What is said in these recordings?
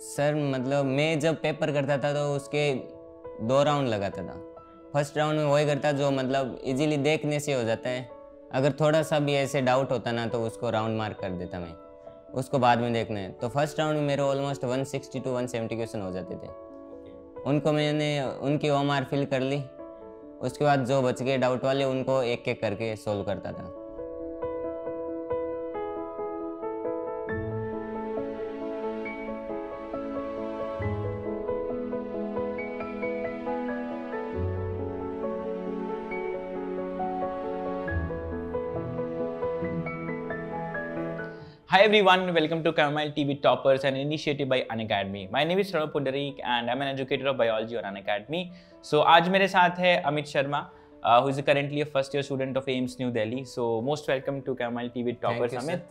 Sir मतलब मैं जब पेपर करता था तो उसके दो राउंड लगाता था। फ़र्स्ट राउंड में वही करता जो मतलब इजीली देखने से हो जाता है। अगर थोड़ा सा भी ऐसे डाउट होता ना तो उसको राउंड मार्क कर देता मैं। उसको बाद में देखना है। तो फ़र्स्ट राउंड में मेरे ऑलमोस्ट 160 टू 170 क्वेश्चन हो जाते थे। उनको मैंने, उनकी ओ आर फिल कर ली। उसके बाद जो बच गए डाउट वाले, उनको एक एक करके सोल्व करता था। Everyone, welcome to Camille TV Toppers, an initiative by Unacademy. My name is Pranav Pundarik and I'm an educator of biology on Unacademy. So आज मेरे साथ है Amit Sharma uh, who is currently a first year student of AIMS New Delhi. So most welcome to Camille TV Toppers you, Amit.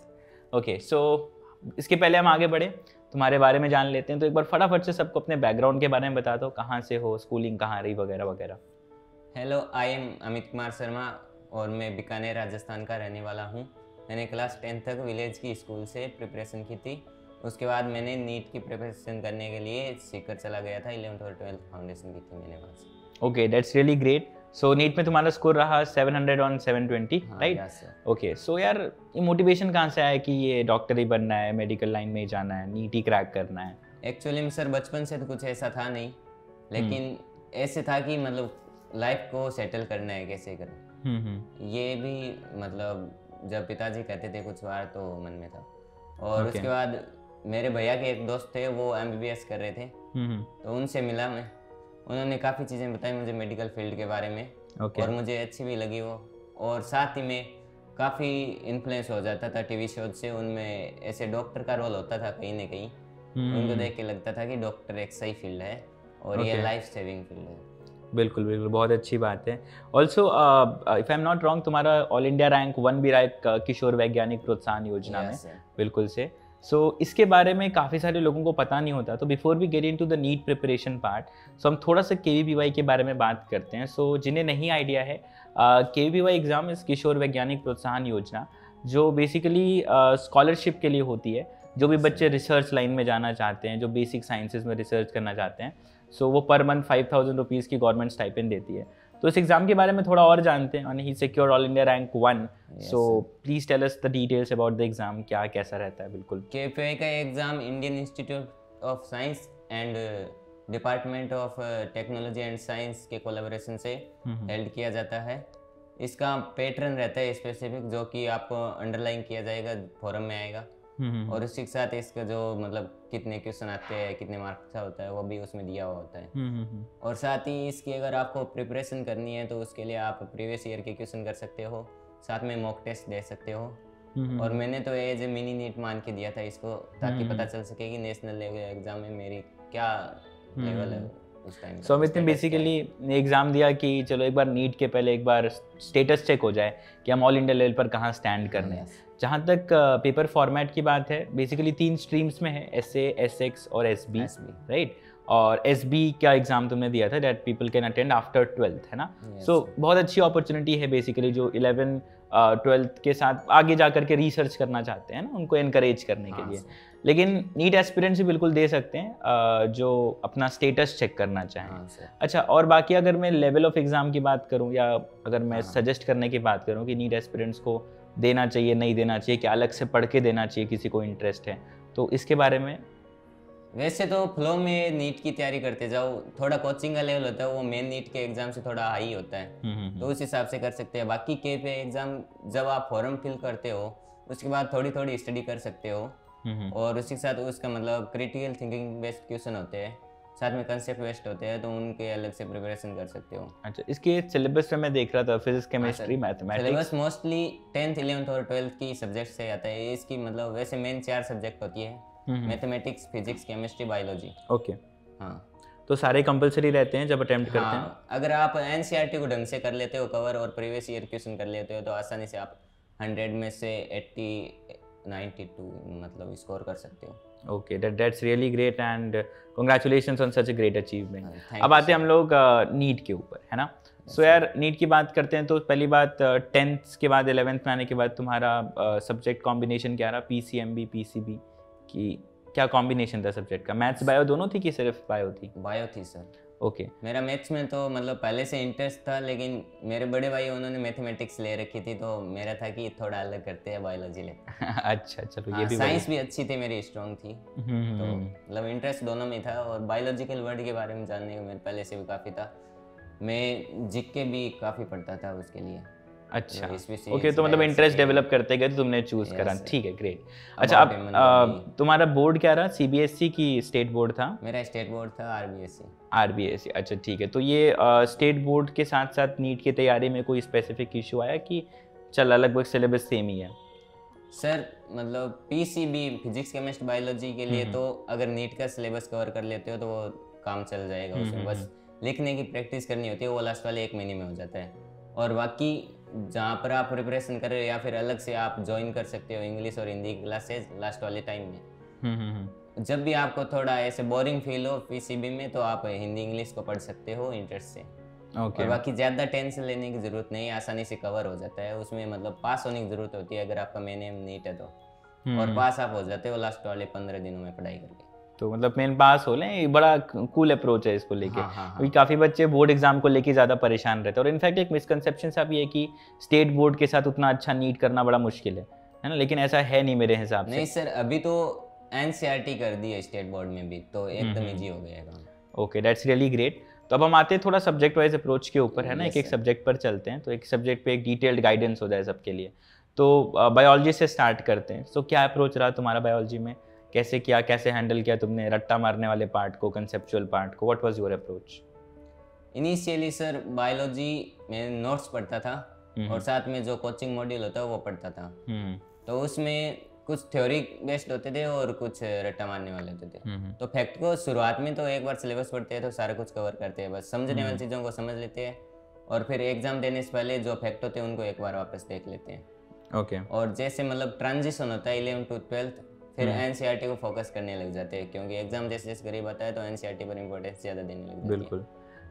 Okay, so इसके पहले हम आगे बढ़े तुम्हारे बारे में जान लेते हैं तो एक बार फटाफट से सबको अपने बैकग्राउंड के बारे में बता दो कहाँ से हो स्कूलिंग कहाँ रही वगैरह वगैरह hello I am Amit Kumar Sharma और मैं बीकानेर राजस्थान का रहने वाला हूँ मैंने क्लास टेंथ तक विलेज की स्कूल से प्रिपरेशन की थी। उसके बाद मैंने नीट की प्रिपरेशन करने के लिए सीकर चला गया था इलेवंथ और ट्वेल्थ फाउंडेशन की थी मैंने वहाँ से। Okay that's really great so NEET में तुम्हारा स्कोर रहा 700 ऑन 720 हाँ, राइट ओके सो यार ये मोटिवेशन कहाँ से आया कि ये डॉक्टर ही बनना है मेडिकल लाइन में ही जाना है नीट ही क्रैक करना है? एक्चुअली में सर बचपन से तो कुछ ऐसा था नहीं लेकिन हम्म। ऐसे था कि मतलब लाइफ को सेटल करना है कैसे करें? हम्म हम्म। ये भी मतलब जब पिताजी कहते थे कुछ बार तो मन में था। और Okay. उसके बाद मेरे भैया के एक दोस्त थे वो एमबीबीएस कर रहे थे। हम्म तो उनसे मिला मैं। उन्होंने काफ़ी चीज़ें बताई मुझे मेडिकल फ़ील्ड के बारे में। ओके और मुझे अच्छी भी लगी वो। और साथ ही में काफ़ी इन्फ्लुएंस हो जाता था टीवी शोज़ से। उनमें ऐसे डॉक्टर का रोल होता था कहीं ना कहीं। हम्म। उनको देख के लगता था कि डॉक्टर एक सही फ़ील्ड है और okay. ये लाइफ सेविंग फ़ील्ड है। बिल्कुल बिल्कुल बहुत अच्छी बात है। Also if I am not wrong तुम्हारा ऑल इंडिया रैंक वन भी रहा किशोर वैज्ञानिक प्रोत्साहन योजना में। Yes, sir. बिल्कुल से। सो so, इसके बारे में काफ़ी सारे लोगों को पता नहीं होता तो before we get into the NEET preparation part so हम थोड़ा सा के वी के बारे में बात करते हैं। सो so, जिन्हें नहीं आइडिया है के वी वाई एग्ज़ाम इस किशोर वैज्ञानिक प्रोत्साहन योजना जो बेसिकली स्कॉलरशिप uh, के लिए होती है जो भी बच्चे रिसर्च लाइन में जाना चाहते हैं जो बेसिक साइंसेज में रिसर्च करना चाहते हैं। सो so, वो per month five thousand rupees की गवर्नमेंट स्टाइपेंड देती है। तो इस एग्ज़ाम के बारे में थोड़ा और जानते हैं। He secure all India rank one so please tell us the details about the exam क्या कैसा रहता है बिल्कुल। के का exam Indian Institute of Science and Department of Technology and Science के कोलेबोरेशन से हम्म, हेल्ड किया जाता है। इसका पैटर्न रहता है स्पेसिफिक जो कि आपको अंडरलाइन किया जाएगा फॉरम में आएगा। हम्म, और उसी के साथ इसका जो मतलब कितने क्वेश्चन आते हैं कितने मार्क्स का होता है वो भी उसमें दिया हुआ होता है। हम्म, हम्म, और साथ ही इसकी अगर आपको प्रिपरेशन करनी है तो उसके लिए आप प्रीवियस ईयर के क्वेश्चन कर सकते हो साथ में मॉक टेस्ट दे सकते हो। हम्म, और मैंने तो एज ए मिनी नीट मान के दिया था इसको ताकि हम्म। पता चल सके कि नेशनल लेवल एग्ज़ाम में मेरी क्या लेवल है सो अमित ने बेसिकली एग्ज़ाम दिया कि चलो एक बार नीट के पहले एक बार स्टेटस चेक हो जाए कि हम ऑल इंडिया लेवल पर कहाँ स्टैंड करने हैं। जहाँ तक पेपर फॉर्मेट की बात है बेसिकली तीन स्ट्रीम्स में है एस ए एस एक्स और एस बी राइट और एस बी का एग्ज़ाम तुमने दिया था that people can attend after twelfth है ना? So Yes, sir. बहुत अच्छी अपॉर्चुनिटी है बेसिकली जो इलेवन ट्वेल्थ uh, के साथ आगे जा करके रिसर्च करना चाहते हैं ना उनको इनक्रेज करने के हाँ, लिए। लेकिन नीट एस्पिरेंट्स भी बिल्कुल दे सकते हैं अ, जो अपना स्टेटस चेक करना चाहें। हाँ अच्छा और बाकी अगर मैं लेवल ऑफ़ एग्ज़ाम की बात करूँ या अगर मैं हाँ। सजेस्ट करने की बात करूँ कि नीट एस्पिरेंट्स को देना चाहिए नहीं देना चाहिए कि अलग से पढ़ के देना चाहिए किसी को इंटरेस्ट है। तो इसके बारे में वैसे तो फ्लो में नीट की तैयारी करते जाओ थोड़ा कोचिंग का लेवल होता है वो मेन नीट के एग्ज़ाम से थोड़ा हाई होता है। हम्म, हम्म, तो उस हिसाब से कर सकते हैं। बाकी के पे एग्ज़ाम जब आप फॉर्म फिल करते हो उसके बाद थोड़ी थोड़ी स्टडी कर सकते हो। हम्म, हम्म, और उसी के साथ उसका मतलब क्रिटिकल थिंकिंग बेस्ड क्वेश्चन होते हैं। साथ में कंसेप्ट बेस्ड होते हैं तो उनके अलग से प्रिपरेशन कर सकते हो। अच्छा इसके सिलेबस में मैं देख रहा था physics chemistry mathematics syllabus mostly tenth eleventh और ट्वेल्थ की सब्जेक्ट से आता है। इसकी मतलब वैसे मेन चार सब्जेक्ट होती है। Mathematics physics chemistry biology okay हाँ। तो सारे कंपलसरी रहते हैं जब अटेम्प्ट करते हैं? हाँ अगर आप एन को ढंग से कर लेते हो कवर और प्रीवियस ईयर क्वेश्चन कर लेते हो तो आसानी से आप हंड्रेड में से एट्टी नाइन्टी टू मतलब स्कोर कर सकते हो। Okay that that's really great and congratulation on such a great achievement अब आते हैं हम लोग नीट के ऊपर है ना? सो यार नीट की बात करते हैं तो पहली बात टेंथ के बाद एलेवेंथ में आने के बाद तुम्हारा सब्जेक्ट कॉम्बिनेशन क्या रहा? P C M B P C B की क्या कॉम्बिनेशन था सब्जेक्ट का? मैथ्स बायो दोनों थी कि सिर्फ़ बायो थी? बायो थी सर ओके। okay. मेरा मैथ्स में तो मतलब पहले से इंटरेस्ट था लेकिन मेरे बड़े भाई उन्होंने मैथमेटिक्स ले रखी थी तो मेरा था कि थोड़ा अलग करते हैं बायोलॉजी ले। अच्छा चलो ये भी साइंस भी अच्छी थी मेरी स्ट्रॉन्ग थी। हम्म, तो हम्म, मतलब इंटरेस्ट दोनों में था और बायोलॉजिकल वर्ड के बारे में जानने में मेरे पहले से भी काफ़ी था। मैं जिक के भी काफ़ी पढ़ता था उसके लिए। अच्छा। ओके तो मतलब इंटरेस्ट डेवलप करते गए तो तुमने चूज़ करा। ठीक है ग्रेट अच्छा अब लगी। तुम्हारा बोर्ड क्या रहा? सीबीएसई की स्टेट बोर्ड था? मेरा स्टेट बोर्ड था आरबीएससी आरबीएसई अच्छा ठीक है। तो ये स्टेट बोर्ड के साथ साथ नीट की तैयारी में कोई स्पेसिफिक इशू आया कि चल लगभग सिलेबस सेम ही है? सर मतलब पीसीबी फिजिक्स केमिस्ट्री बायोलॉजी के लिए हम्म, तो अगर नीट का सिलेबस कवर कर लेते हो तो वो काम चल जाएगा हम्म, उसमें। बस लिखने की प्रैक्टिस करनी होती है वो लास्ट वाले एक महीने में हो जाता है। और बाकी जहाँ पर आप प्रिपरेशन कर रहे हो या फिर अलग से आप ज्वाइन कर सकते हो इंग्लिश और हिंदी क्लासेज लास्ट वाले टाइम में। हम्म हम्म हम्म। जब भी आपको थोड़ा ऐसे बोरिंग फील हो पीसीबी में तो आप हिंदी इंग्लिश को पढ़ सकते हो इंटरेस्ट से। ओके और बाकी ज़्यादा टेंशन लेने की ज़रूरत नहीं आसानी से कवर हो जाता है। उसमें मतलब पास होने की ज़रूरत होती है अगर आपका मेन एम नीट है तो। और पास आप हो जाते हो लास्ट वाले पंद्रह दिनों में पढ़ाई करके। तो मतलब मेन पास हो लें बड़ा कूल अप्रोच है इसको लेके। हाँ, हाँ, हाँ। काफ़ी बच्चे बोर्ड एग्ज़ाम को लेके ज़्यादा परेशान रहते हैं। और इनफैक्ट एक मिसकनसेप्शन सा भी है कि स्टेट बोर्ड के साथ उतना अच्छा नीट करना बड़ा मुश्किल है। है ना? लेकिन ऐसा है नहीं मेरे हिसाब से। नहीं सर अभी तो एन कर दी है स्टेट बोर्ड में भी तो एकदम हम्म, इजी हो गया ओके दैट्स रियली ग्रेट तो अब हम आते हैं थोड़ा सब्जेक्ट वाइज अप्रोच के ऊपर है ना? एक एक सब्जेक्ट पर चलते हैं। तो एक सब्जेक्ट पे एक डिटेल्ड गाइडेंस हो जाए सबके लिए। तो बायोलॉजी से स्टार्ट करते हैं। सो क्या अप्रोच रहा तुम्हारा बायोलॉजी में? कैसे किया कैसे हैंडल किया तुमने रट्टा मारने वाले पार्ट को कंसेप्चुअल पार्ट को? What was your approach initially sir biology में नोट्स पढ़ता था और साथ में जो कोचिंग मॉड्यूल होता है वो पढ़ता था। तो उसमें कुछ थ्योरी बेस्ड होते थे और कुछ रट्टा मारने वाले होते थे। तो फैक्ट को शुरुआत में तो एक बार सिलेबस पढ़ते हैं तो सारा कुछ कवर करते हैं बस समझने वाली चीज़ों को समझ लेते हैं और फिर एग्ज़ाम देने से पहले जो फैक्ट होते हैं उनको एक बार वापस देख लेते हैं। ओके और जैसे मतलब ट्रांजिशन होता है इलेवन टू ट्वेल्थ फिर एन को फोकस करने लग जाते हैं क्योंकि एग्ज़ाम जैसे जैसे करीब आता है तो एन पर इम्पोर्टेंस ज़्यादा देने लग जाती है। बिल्कुल।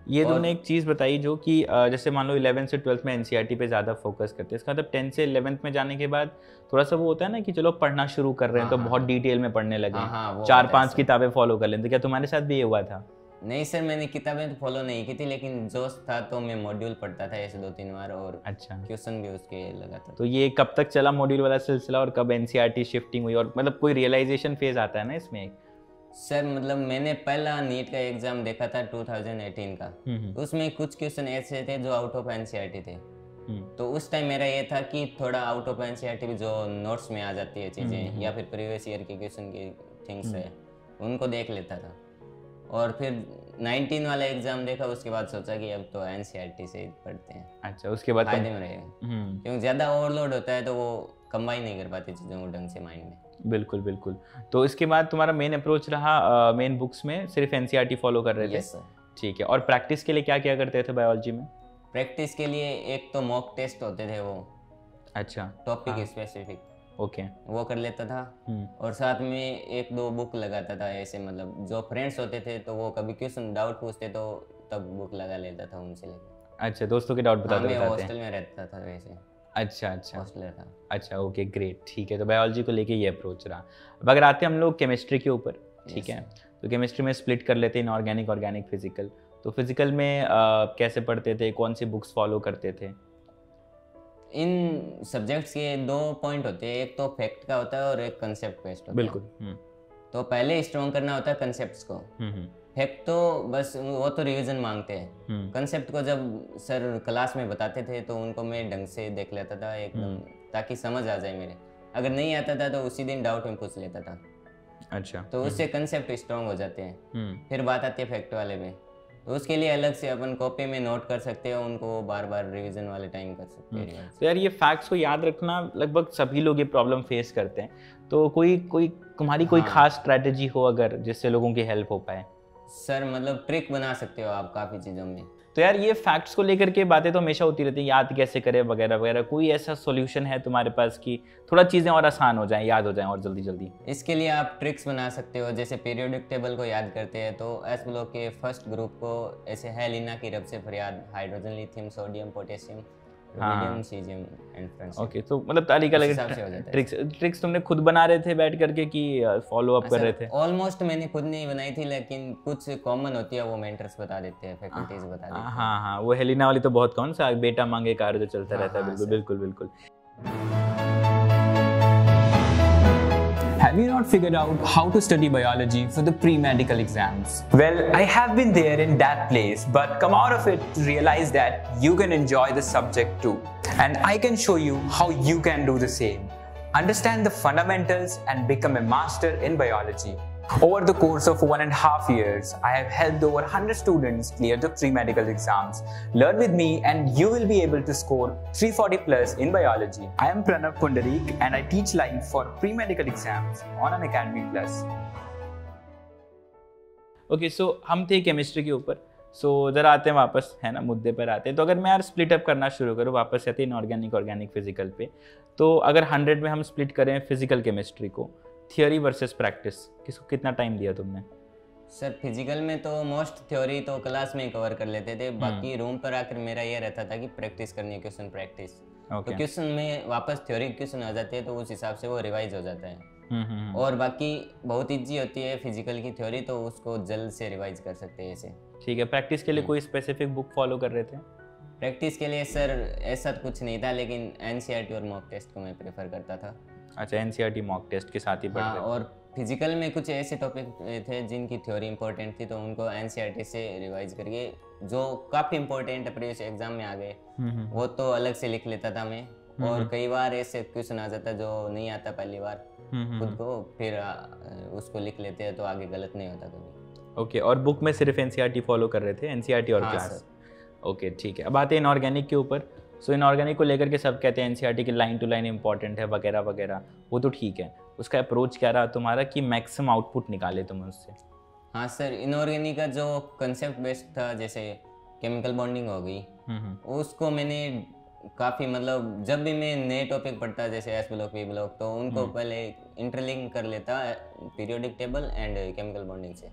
ये और- तुमने एक चीज़ बताई जो कि जैसे मान लो इलेवन से ट्वेल्थ में एनसीईआरटी पे ज़्यादा फोकस करते हैं इसका मतलब टेंथ से इलेवंथ में जाने के बाद थोड़ा सा वो होता है ना कि चलो पढ़ना शुरू कर रहे हैं तो हाँ, बहुत डिटेल में पढ़ने लगे हाँ हैं। हाँ। चार पाँच पाँच किताबें फॉलो कर लेते तो क्या तुम्हारे साथ भी ये हुआ था? नहीं सर मैंने किताबें तो फॉलो नहीं की थी लेकिन जोश था तो मैं मॉड्यूल पढ़ता था ऐसे दो तीन बार और अच्छा। क्वेश्चन भी उसके लगाता था। तो ये कब तक चला मॉड्यूल वाला सिलसिला और कब एनसीईआरटी शिफ्टिंग हुई? और मतलब कोई रियलाइजेशन फ़ेज़ आता है ना इसमें? एक सर मतलब मैंने पहला नीट का एग्ज़ाम देखा था 2018 का। हम्म, उसमें कुछ क्वेश्चन ऐसे थे जो आउट ऑफ़ एनसीईआरटी थे। हम्म, तो उस टाइम मेरा ये था कि थोड़ा आउट ऑफ़ एनसीईआरटी भी जो नोट्स में आ जाती है हम्म, चीज़ें या फिर प्रीवियस ईयर के क्वेश्चन की थिंग्स है उनको देख लेता था। और फिर 19 वाला एग्ज़ाम देखा उसके बाद सोचा कि अब तो एनसीईआरटी से ही पढ़ते हैं। अच्छा उसके बाद फ़ायदे में रहेगा। हम्म, क्योंकि ज़्यादा ओवरलोड होता है तो वो कंबाइन नहीं कर पाती चीज़ों को ढंग से माइंड में। बिल्कुल बिल्कुल। तो इसके बाद तुम्हारा मेन अप्रोच रहा मेन बुक्स में सिर्फ़ एनसीईआरटी फॉलो कर रहे थे? ठीक है और प्रैक्टिस के लिए क्या क्या करते थे बायोलॉजी में? प्रैक्टिस के लिए एक तो मॉक टेस्ट होते थे वो। अच्छा। टॉपिक हाँ। Specific okay. वो कर लेता था। हम्म, और साथ में एक दो बुक लगाता था ऐसे मतलब जो फ्रेंड्स होते थे तो वो कभी क्वेश्चन डाउट पूछते तो तब बुक लगा लेता था उनसे लेकर अच्छा दोस्तों के डाउट हाँ, बताते मैं हॉस्टल में रहता था वैसे। अच्छा अच्छा। हॉस्टलर था। अच्छा ओके ग्रेट ठीक है तो बायोलॉजी को लेके ये अप्रोच रहा। अब अगर आते हैं हम लोग केमिस्ट्री के ऊपर ठीक है तो केमिस्ट्री में स्प्लिट कर लेते हैं इनऑर्गेनिक ऑर्गेनिक फ़िज़िकल तो फ़िज़िकल में अ, कैसे पढ़ते थे कौन सी बुक्स फॉलो करते थे? इन सब्जेक्ट्स के दो पॉइंट होते हैं एक तो फैक्ट का होता है और एक कंसेप्ट बेस्ड होता बिल्कुल। है हम्म, तो पहले स्ट्रॉन्ग करना होता है कंसेप्ट को। हम्म, हम्म, फैक्ट तो बस वो तो रिवीजन मांगते हैं। हम्म, कंसेप्ट को जब सर क्लास में बताते थे तो उनको मैं ढंग से देख लेता था एकदम हम्म। ताकि समझ आ जाए मेरे। अगर नहीं आता था तो उसी दिन डाउट में पूछ लेता था। अच्छा। तो उससे कंसेप्ट स्ट्रांग हो जाते हैं। हम्म, फिर बात आती है फैक्ट वाले में। तो उसके लिए अलग से अपन कॉपी में नोट कर सकते हैं उनको बार बार रिवीजन वाले टाइम कर सकते हैं तो यार ये फैक्ट्स को याद रखना लगभग सभी लोग ये प्रॉब्लम फेस करते हैं तो कोई कोई तुम्हारी हाँ। कोई। खास स्ट्रैटेजी हो अगर जिससे लोगों की हेल्प हो पाए सर मतलब ट्रिक बना सकते हो आप काफ़ी चीज़ों में तो यार ये फैक्ट्स को लेकर के बातें तो हमेशा होती रहती हैं, याद कैसे करें वगैरह वगैरह कोई ऐसा सोल्यूशन है तुम्हारे पास कि थोड़ा चीज़ें और आसान हो जाएँ, याद हो जाएँ और जल्दी जल्दी इसके लिए आप ट्रिक्स बना सकते हो, जैसे पीरियोडिक टेबल को याद करते हैं तो एस ब्लॉक के फ़र्स्ट ग्रुप को ऐसे है लीना की रब से फरियाद hydrogen lithium sodium potassium. Medium caesium and friends okay तो मतलब हो है। ट्रिक्स ट्रिक्स तुमने खुद बना रहे थे बैठ करके कि फॉलो अप कर रहे थे? ऑलमोस्ट मैंने खुद नहीं बनाई थी लेकिन कुछ कॉमन होती है वो मेंटर्स बता देते हैं फैकल्टीज बता देते हैं। हाँ हाँ वो हेलिना वाली तो बहुत कौन सा बेटा मांगे कार जो चलता हाँ, रहता है हाँ, बिल्कुल बिल्कुल बिल्कुल। Have you not figured out how to study biology for the pre-medical exams? Well, I have been there in that place, but come out of it to realize that you can enjoy the subject too. And I can show you how you can do the same. Understand the fundamentals and become a master in biology. Over the course of one and a half years, I have helped over 100 students clear the pre-medical exams. Learn with me and you will be able to score 340 plus in biology. I am Pranav Pundarik and I teach live for pre-medical exams on an Academy Plus. Okay so हम थे chemistry के ऊपर सो जरा आते हैं वापस है ना मुद्दे पर आते हैं तो अगर मैं यार स्प्लिट अप करना शुरू करूँ वापस आते हैं इनऑर्गेनिक ऑर्गेनिक फ़िज़िकल पे तो अगर हंड्रेड में हम स्प्लिट करें फ़िज़िकल केमिस्ट्री को थियोरी वर्सेस प्रैक्टिस किसको कितना टाइम दिया तुमने? सर फ़िज़िकल में तो मोस्ट थ्योरी तो क्लास में कवर कर लेते थे। हम्म। बाकी रूम पर आकर मेरा ये रहता था कि प्रैक्टिस करनी है क्वेश्चन प्रैक्टिस तो क्वेश्चन में वापस थ्योरी क्वेश्चन आ जाते हैं तो उस हिसाब से वो रिवाइज हो जाता है। हम्म, और बाकी बहुत इजी होती है फ़िज़िकल की थ्योरी तो उसको जल्द से रिवाइज कर सकते हैं ऐसे। ठीक है प्रैक्टिस के लिए हम्म। कोई स्पेसिफिक बुक फॉलो कर रहे थे? प्रैक्टिस के लिए सर ऐसा कुछ नहीं था लेकिन एन और मॉक टेस्ट को मैं प्रेफर करता था। अच्छा एनसीईआरटी मॉक टेस्ट के साथ ही हाँ और फ़िज़िकल में कुछ ऐसे टॉपिक थे जिनकी थ्योरी इंपॉर्टेंट थी तो उनको एनसीईआरटी से रिवाइज करके जो काफ़ी इंपॉर्टेंट प्रीवियस एग्ज़ाम में आ गए। हम्म, हम्म, वो तो अलग से लिख लेता था मैं। और कई बार ऐसे क्वेश्चन आ जाता जो नहीं आता पहली बार हम्म, हम्म, खुद को फिर उसको लिख लेते हैं तो आगे गलत नहीं होता कभी। ओके और बुक में सिर्फ़ एन फॉलो कर रहे थे? एन और हाँ, क्लास ओके ठीक है। अब आते हैं इनऑर्गेनिक के ऊपर। सो इनऑर्गेनिक को लेकर के सब कहते हैं एन की लाइन टू लाइन इंपॉर्टेंट है वगैरह वगैरह। वो तो ठीक है। उसका अप्रोच क्या रहा तुम्हारा कि मैक्सिमम आउटपुट निकाले तुम उससे? हाँ सर इनऑर्गेनिक का जो कंसेप्ट बेस्ड था जैसे केमिकल बॉन्डिंग हो गई हम्म, हम्म, उसको मैंने काफ़ी मतलब जब भी मैं नए टॉपिक पढ़ता जैसे एस ब्लॉक पी ब्लॉक तो उनको हम्म। पहले इंटरलिंक कर लेता periodic table and chemical bonding से।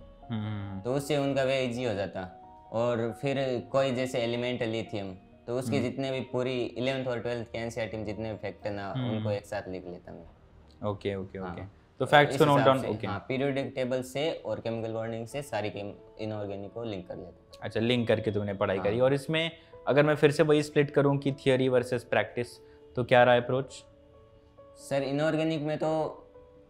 तो उससे उनका वे इजी हो जाता। और फिर कोई जैसे एलिमेंट लिथियम तो उसके हम्म। जितने भी पूरी इलेवंथ और ट्वेल्थ के एनसीईआरटी में जितने भी फैक्ट है ना हम्म। उनको एक साथ लिख लेता मैं ओके ओके ओके। तो फैक्ट्स को नोट डाउन ओके हाँ पीरियोडिक टेबल से और केमिकल बॉन्डिंग से सारी इनऑर्गेनिक को लिंक कर लेता अच्छा लिंक करके तुमने पढ़ाई करी हाँ। और इसमें अगर मैं फिर से वही स्प्लिट करूँ कि थियोरी वर्सेस प्रैक्टिस तो क्या रहा अप्रोच सर इनऑर्गेनिक में तो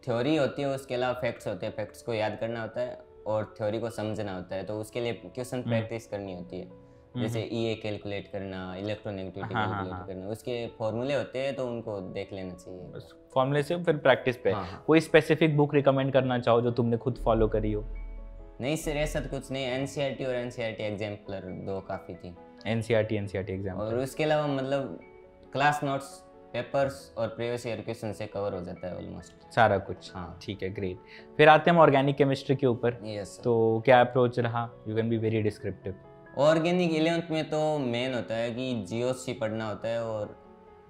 थ्योरी होती है उसके अलावा फैक्ट्स होते हैं फैक्ट्स को याद करना होता है और थ्योरी को समझना होता है तो उसके लिए क्वेश्चन हम्म। प्रैक्टिस करनी होती है जैसे ई ए कैलकुलेट करना इलेक्ट्रोनेगेटिविटी हाँ, हाँ, कैलकुलेट हाँ। करना उसके फॉर्मूले होते हैं तो उनको देख लेना चाहिए। फॉर्मूले से फिर प्रैक्टिस पे। हाँ, हाँ। कोई स्पेसिफिक बुक रिकमेंड करना चाहो जो तुमने खुद फॉलो करी हो? नहीं सर ऐसा तो कुछ नहीं। एनसीईआरटी और एन एग्जाम्पलर दो काफ़ी थी। एनसीईआरटी एनसीईआरटी एग्ज़ाम और उसके अलावा मतलब क्लास नोट्स पेपर्स और प्रीवियस ईयर क्वेश्चन से कवर हो जाता है ऑलमोस्ट सारा कुछ। हाँ। ठीक है ग्रेट फिर आते हैं हम ऑर्गेनिक केमिस्ट्री के ऊपर। यस तो क्या अप्रोच रहा? You can be very descriptive organic eleventh में तो मेन होता है कि जीओसी पढ़ना होता है और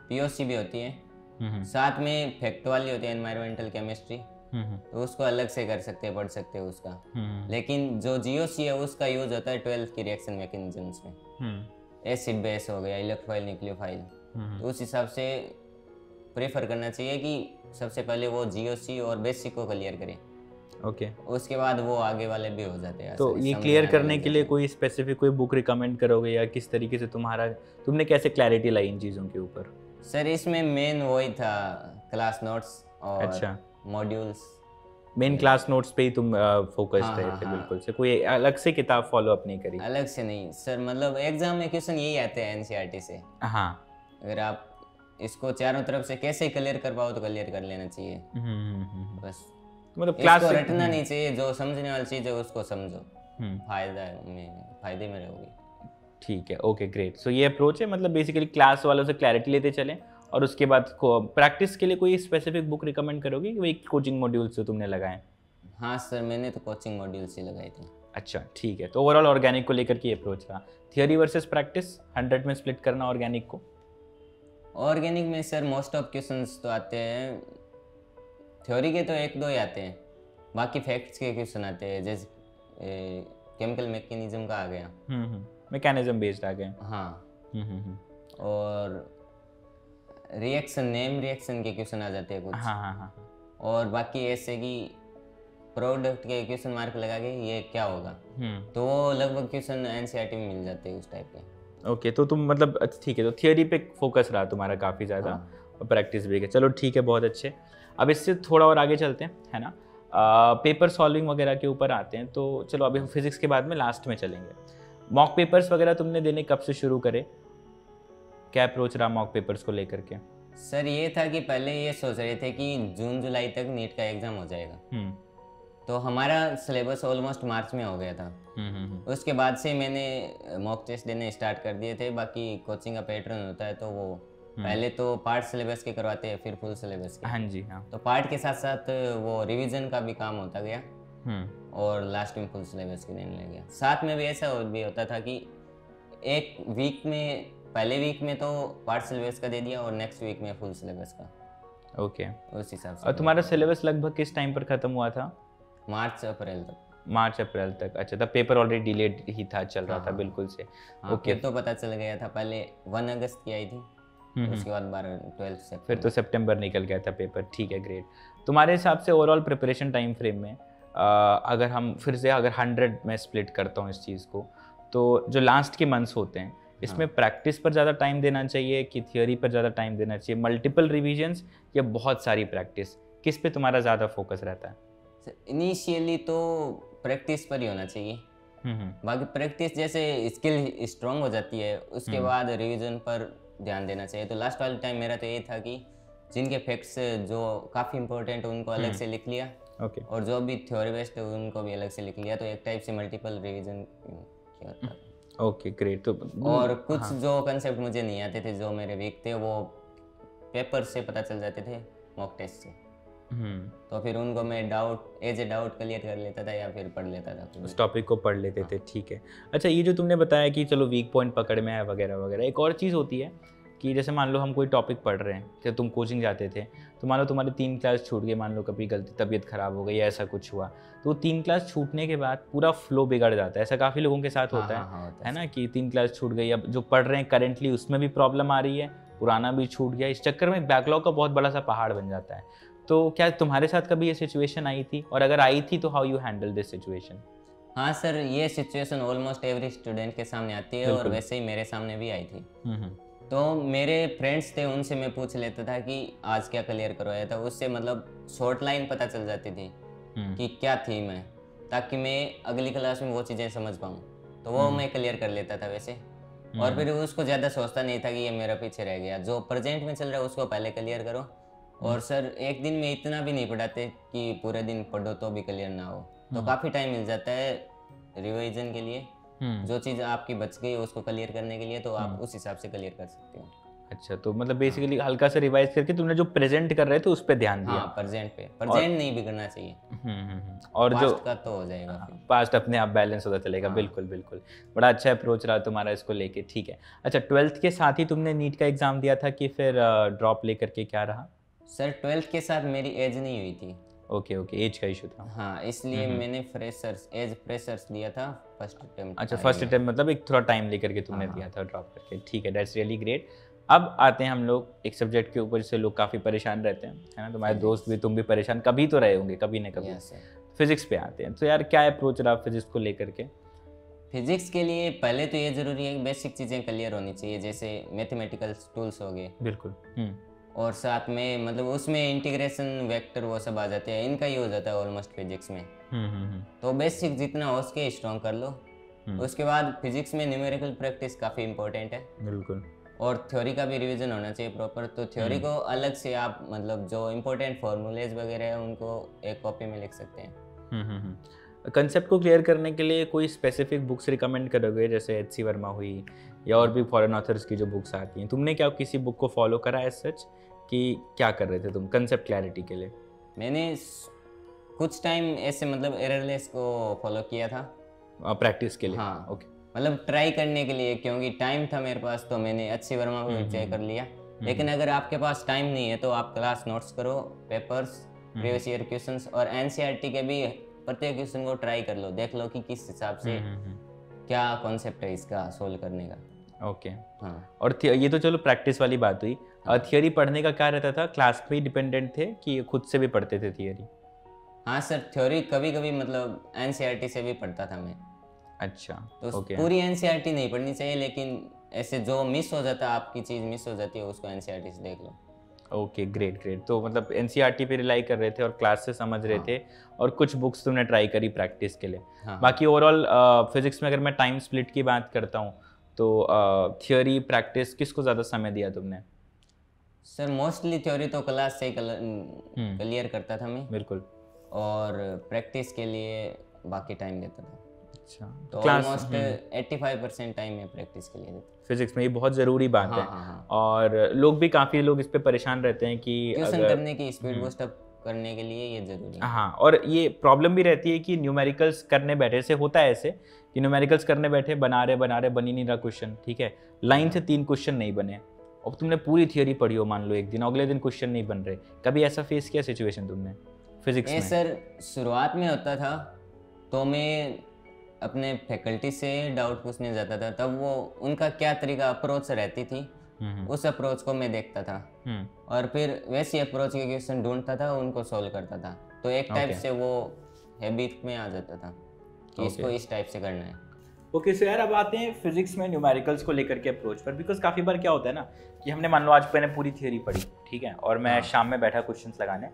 पीओसी भी होती है। साथ में फैक्ट वाली होती है एनवायरमेंटल केमिस्ट्री तो उसको अलग से कर सकते हैं पढ़ सकते हैं उसका। लेकिन जो जीओसी है उसका यूज़ होता है ट्वेल्थ की रिएक्शन मैकेनिज्म्स में। एसिड बेस हो गया इलेक्ट्रोफाइल न्यूक्लियोफाइल तो उस हिसाब से प्रेफर करना चाहिए कि सबसे पहले वो जीओसी और बेसिक को क्लियर करें। ओके उसके बाद वो आगे वाले भी हो जाते हैं तो ये क्लियर करने के लिए कोई स्पेसिफिक कोई बुक रिकमेंड करोगे या किस तरीके से तुम्हारा तुमने कैसे क्लैरिटी लाई इन चीज़ों के ऊपर? सर इसमें मेन वही था क्लास नोट्स और अच्छा। मॉड्यूल्स मेन क्लास नोट्स पे ही तुम फोकस हाँ, रहे हाँ, थे हाँ। बिल्कुल से। कोई अलग से किताब फॉलो अप नहीं करी? अलग से नहीं। सर मतलब एग्ज़ाम में क्वेश्चन यही आते हैं एनसीईआरटी से। हाँ। अगर आप इसको चारों तरफ़ से कैसे क्लियर कर पाओ तो क्लियर कर लेना चाहिए। हम्म, हम्म, हम्म, हम्म। बस। मतलब क्लास रटना नहीं चाहिए जो समझने वाली चीज़ है उसको समझो। हम्म, फ़ायदा में फ़ायदे में रहोगे। ठीक है ओके ग्रेट सो ये अप्रोच है मतलब बेसिकली क्लास वालों से क्लैरिटी लेते चलें और उसके बाद को प्रैक्टिस के लिए कोई स्पेसिफिक बुक रिकमेंड करोगे कि वही कोचिंग मॉड्यूल्स जो तुमने लगाए? हाँ सर मैंने तो कोचिंग मॉड्यूल से लगाई थी। अच्छा ठीक है तो ओवरऑल ऑर्गेनिक को लेकर के अप्रोच रहा। थियोरी वर्सेस प्रैक्टिस हंड्रेड में स्प्लिट करना ऑर्गेनिक को। ऑर्गेनिक में सर मोस्ट ऑफ़ क्वेश्चन तो आते हैं। थ्योरी के तो एक दो ही आते हैं। बाकी फैक्ट्स के क्वेश्चन आते हैं जैसे केमिकल मैकेनिज्म का आ गया। मैकेनिज्म बेस्ड आ गए हाँ। हम्म, हम्म, हम्म। और रिएक्शन नेम रिएक्शन के क्वेश्चन आ जाते हैं कुछ। हाँ हाँ हाँ और बाकी ऐसे कि प्रोडक्ट के क्वेश्चन मार्क लगा के ये क्या होगा? हम्म। तो वो लगभग क्वेश्चन एनसीईआरटी में मिल जाते हैं उस टाइप के। ओके तो तुम मतलब ठीक है तो थियोरी पे फोकस रहा तुम्हारा काफ़ी ज़्यादा। हाँ। और प्रैक्टिस भी है चलो ठीक है बहुत अच्छे। अब इससे थोड़ा और आगे चलते हैं है ना? पेपर सॉल्विंग वगैरह के ऊपर आते हैं तो चलो अभी हम फिजिक्स के बाद में लास्ट में चलेंगे। मॉक पेपर्स वगैरह तुमने देने कब से शुरू करे? क्या अप्रोच रहा मॉक पेपर्स को लेकर के? सर ये था कि पहले ये सोच रहे थे कि जून जुलाई तक नीट का एग्ज़ाम हो जाएगा। हम्म। तो हमारा सिलेबस ऑलमोस्ट मार्च में हो गया था। हम्म हम्म उसके बाद से मैंने मॉक टेस्ट देने स्टार्ट कर दिए थे बाकी कोचिंग का पैटर्न होता है तो वो पहले तो पार्ट सिलेबस के करवाते हैं फिर फुल सिलेबस के। हाँ जी हाँ। तो पार्ट के साथ साथ वो रिवीजन का भी काम होता गया। हम्म। और लास्ट में फुल सिलेबस के देने लग गया। साथ में भी ऐसा हो- भी होता था कि एक वीक में पहले वीक में तो पार्ट सिलेबस का दे दिया और नेक्स्ट वीक में फुल सिलेबस का। ओके उस हिसाब से। और तुम्हारा सिलेबस लगभग किस टाइम पर खत्म हुआ था? मार्च अप्रैल तक। मार्च अप्रैल तक। अच्छा तब पेपर ऑलरेडी डिलेड ही था चल रहा था हाँ। बिल्कुल से। हाँ ओके फिर तो पता चल गया था पहले वन अगस्त की आई थी। हम्म, हम्म। उसके बाद बारह ट्वेल्थ से फिर तो सितंबर निकल गया था पेपर ठीक है ग्रेट तुम्हारे हिसाब से ओवरऑल प्रिपरेशन टाइम फ्रेम में अ, अगर हम फिर से अगर हंड्रेड में स्प्लिट करता हूँ इस चीज़ को तो जो लास्ट के मंथ्स होते हैं इसमें प्रैक्टिस पर ज़्यादा टाइम देना चाहिए कि थियोरी पर ज़्यादा टाइम देना चाहिए? मल्टीपल रिविजन्स या बहुत सारी प्रैक्टिस किस पे तुम्हारा ज़्यादा फोकस रहता है? इनिशियली तो प्रैक्टिस पर ही होना चाहिए। हम्म, हम्म, बाकी प्रैक्टिस जैसे स्किल स्ट्रांग हो जाती है उसके हम्म। बाद रिवीजन पर ध्यान देना चाहिए। तो लास्ट वाले टाइम मेरा तो ये था कि जिनके फैक्ट्स जो काफ़ी इंपॉर्टेंट उनको अलग हम्म। से लिख लिया ओके और जो भी थ्योरी बेस्ड है उनको भी अलग से लिख लिया। तो एक टाइप से मल्टीपल रिवीजन किया ओके ग्रेट तो और कुछ हाँ, जो कंसेप्ट मुझे नहीं आते थे जो मेरे वीक थे वो पेपर से पता चल जाते थे मॉक टेस्ट से। तो फिर उनको मैं doubt as a doubt clear कर लेता था या फिर पढ़ लेता था उस टॉपिक को पढ़ लेते थे ठीक है। अच्छा ये जो तुमने बताया कि चलो वीक पॉइंट पकड़ में है वगैरह वगैरह एक और चीज़ होती है कि जैसे मान लो हम कोई टॉपिक पढ़ रहे हैं कि तुम कोचिंग जाते थे तो मान लो तुम्हारे तीन क्लास छूट गए मान लो कभी गलती तबीयत खराब हो गई या ऐसा कुछ हुआ तो तीन क्लास छूटने के बाद पूरा फ्लो बिगड़ जाता है। ऐसा काफ़ी लोगों के साथ हाँ, होता है हाँ, हाँ, है ना कि तीन क्लास छूट गई अब जो पढ़ रहे हैं करेंटली उसमें भी प्रॉब्लम आ रही है पुराना भी छूट गया इस चक्कर में बैकलॉग का बहुत बड़ा सा पहाड़ बन जाता है। तो क्या तुम्हारे साथ कभी ये सिचुएशन आई थी? और अगर आई थी तो how you handle this situation हाँ सर ये सिचुएशन ऑलमोस्ट एवरी स्टूडेंट के सामने आती है और वैसे ही मेरे सामने भी आई थी। तो मेरे फ्रेंड्स थे उनसे मैं पूछ लेता था कि आज क्या क्लियर करवाया था। उससे मतलब शॉर्ट लाइन पता चल जाती थी कि क्या थीम है ताकि मैं अगली क्लास में वो चीज़ें समझ पाऊँ। तो वो हम्म। मैं क्लियर कर लेता था वैसे। और फिर उसको ज़्यादा सोचता नहीं था कि ये मेरा पीछे रह गया। जो प्रेजेंट में चल रहा है उसको पहले क्लियर करो। और सर एक दिन में इतना भी नहीं पढ़ाते कि पूरे दिन पढ़ो तो भी क्लियर ना हो। तो हम्म। काफ़ी टाइम मिल जाता है रिवीजन के लिए। जो चीज़ आपकी बच गई उसको क्लियर करने के लिए तो आप हम्म। उस हिसाब से क्लियर कर सकते हो। अच्छा तो मतलब बेसिकली हल्का सा रिवाइज करके तुमने जो प्रेजेंट कर रहे थे उस पर ध्यान दिया। हाँ प्रेजेंट पे। प्रेजेंट और... नहीं बिगड़ना चाहिए। हम्म, हम्म, हम्म। और जो का तो हो जाएगा फिर। पास्ट अपने आप बैलेंस होता चलेगा। हाँ। बिल्कुल बिल्कुल। बड़ा अच्छा अप्रोच रहा तुम्हारा इसको लेके ठीक है। अच्छा ट्वेल्थ के साथ ही तुमने नीट का एग्ज़ाम दिया था कि फिर ड्रॉप लेकर के क्या रहा? सर ट्वेल्थ के साथ मेरी एज नहीं हुई थी। ओके ओके एज का इशू था। हाँ इसलिए हम्म। मैंने फ्रेशर्स एज फ्रेशर्स दिया था फ़र्स्ट अटेम्प्ट अच्छा फ़र्स्ट अटेम्प्ट मतलब एक थोड़ा टाइम लेकर के तुमने हाँ, दिया था ड्रॉप करके। ठीक है दैट्स रियली ग्रेट अब आते हैं हम लोग एक सब्जेक्ट के ऊपर से लोग काफ़ी परेशान रहते हैं है ना? तुम्हारे दोस्त भी तुम भी परेशान कभी तो रहे होंगे कभी ना कभी। फिजिक्स पे आते हैं। तो यार क्या अप्रोच रहा फिजिक्स को लेकर के? फिजिक्स के लिए पहले तो ये ज़रूरी है कि बेसिक चीज़ें क्लियर होनी चाहिए जैसे मैथमेटिकल टूल्स हो गए। बिल्कुल। हम्म। और साथ में मतलब उसमें इंटीग्रेशन वेक्टर वो सब आ जाते हैं इनका ही हो जाता है ऑलमोस्ट फिजिक्स में। हम्म हम्म, हम्म। तो बेसिक जितना हो सके स्ट्रॉन्ग कर लो। उसके बाद फिजिक्स में न्यूमेरिकल प्रैक्टिस काफ़ी इंपॉर्टेंट है। बिल्कुल। और थ्योरी का भी रिवीजन होना चाहिए प्रॉपर तो थ्योरी। को अलग से आप मतलब जो इम्पोर्टेंट फॉर्मूलेज वगैरह है उनको एक कॉपी में लिख सकते हैं। कंसेप्ट को क्लियर करने के लिए कोई स्पेसिफिक बुक्स रिकमेंड करोगे? जैसे एच सी वर्मा हुई या और भी फॉरेन ऑथर्स की जो बुक्स आती हैं। तुमने क्या किसी बुक को फॉलो करा है सच कि क्या कर रहे थे तुम कंसेप्ट क्लैरिटी के लिए? मैंने कुछ टाइम ऐसे मतलब एररलेस को फॉलो किया था। प्रैक्टिस के लिए? हाँ। ओके मतलब ट्राई करने के लिए क्योंकि टाइम था मेरे पास तो मैंने अच्छी वर्मा को हम्म, चेक हम्म, कर लिया। लेकिन अगर आपके पास टाइम नहीं है तो आप क्लास नोट्स करो पेपर्स प्रीवियस ईयर क्वेश्चंस और एनसीईआरटी के भी प्रत्येक क्वेश्चन को ट्राई कर लो। देख लो कि किस हिसाब से क्या कॉन्सेप्ट है इसका सोल्व करने का। Okay okay. हाँ। और ये तो चलो प्रैक्टिस वाली बात हुई। थियोरी पढ़ने का क्या रहता था? क्लास पे ही डिपेंडेंट थे कि खुद से भी पढ़ते थे थियोरी हाँ सर थ्योरी कभी कभी मतलब एनसीईआरटी से भी पढ़ता था मैं। अच्छा तो ओके पूरी एनसीईआरटी नहीं पढ़नी चाहिए लेकिन ऐसे जो मिस हो जाता है आपकी चीज़ मिस हो जाती है उसको एनसीईआरटी से देख लो। ओके ग्रेट ग्रेट तो मतलब एन पे रिलाई कर रहे थे और क्लास से समझ रहे हाँ। थे और कुछ बुक्स तुमने ट्राई करी प्रैक्टिस के लिए। हाँ। बाकी ओवरऑल फिजिक्स में अगर मैं टाइम स्प्लिट की बात करता हूँ तो थियोरी प्रैक्टिस किसको ज़्यादा समय दिया तुमने? सर मोस्टली थ्योरी तो क्लास से। क्लियर करता था मैं। बिल्कुल। और प्रैक्टिस के लिए बाकी टाइम देता था। अच्छा। तो ऑलमोस्ट 85 परसेंट टाइम मैं प्रैक्टिस के लिए देता फिजिक्स में ये बहुत ज़रूरी बात हाँ। है हाँ हाँ। और लोग भी काफ़ी लोग इस पे परेशान रहते हैं कि अगर करने की स्पीड। बूस्ट अप करने के लिए ये ज़रूरी है। हाँ और ये प्रॉब्लम भी रहती है कि न्यूमेरिकल्स करने बैठे से होता है ऐसे कि न्यूमेरिकल्स करने बैठे बना रहे बना रहे बन ही नहीं रहा क्वेश्चन ठीक है? लाइन से तीन क्वेश्चन नहीं बने। अब तुमने पूरी थियोरी पढ़ी हो मान लो एक दिन अगले दिन क्वेश्चन नहीं बन रहे। कभी ऐसा फेस किया सिचुएशन तुमने? फिजिक्स में। सर शुरुआत में होता था तो मैं अपने फैकल्टी से डाउट पूछने जाता था तब वो उनका क्या तरीका अप्रोच रहती थी हम्म, उस अप्रोच को मैं देखता था। हम्म, और फिर वैसी अप्रोच के क्वेश्चन ढूंढता था उनको सॉल्व करता था। तो एक टाइप Okay. से वो हैबिट में आ जाता था कि इसको इस टाइप से करना है। ओके सो यार अब आते हैं फिजिक्स में न्यूमेरिकल्स को लेकर के अप्रोच पर बिकॉज़ काफ़ी बार क्या होता है ना कि हमने मान लो आज मैंने पूरी थियोरी पढ़ी ठीक है? और मैं हाँ। शाम में बैठा क्वेश्चंस लगाने